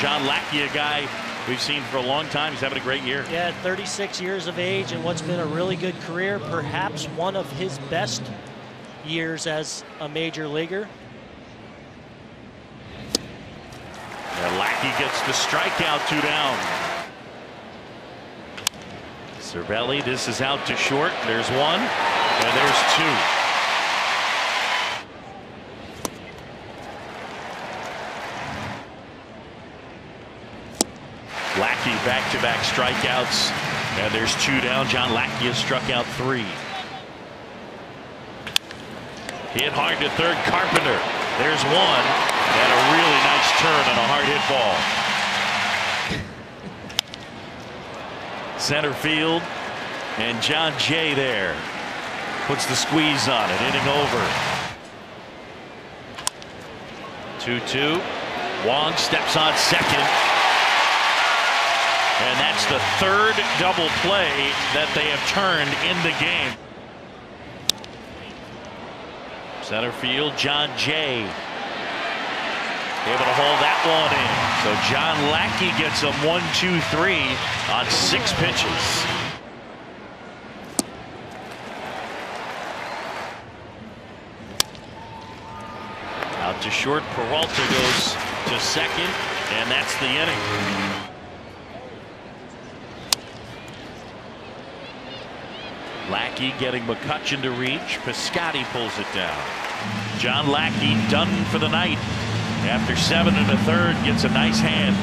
John Lackey, a guy we've seen for a long time. He's having a great year. Yeah, 36 years of age and what's been a really good career, perhaps one of his best years as a major leaguer. And Lackey gets the strikeout, two down. Cervelli, this is out to short. There's one, and there's two. Lackey back-to-back strikeouts. And there's two down. John Lackey has struck out three. Hit hard to third. Carpenter. There's one. And a really nice turn on a hard hit ball. Center field. And Jon Jay there. Puts the squeeze on it. Inning over. 2-2. Wong steps on second. And that's the third double play that they have turned in the game. Center field, Jon Jay. Able to hold that one in. So John Lackey gets him one, two, three on six pitches. Out to short, Peralta goes to second, and that's the inning. Lackey getting McCutchen to reach. Piscotty pulls it down. John Lackey done for the night. After seven and a third, gets a nice hand.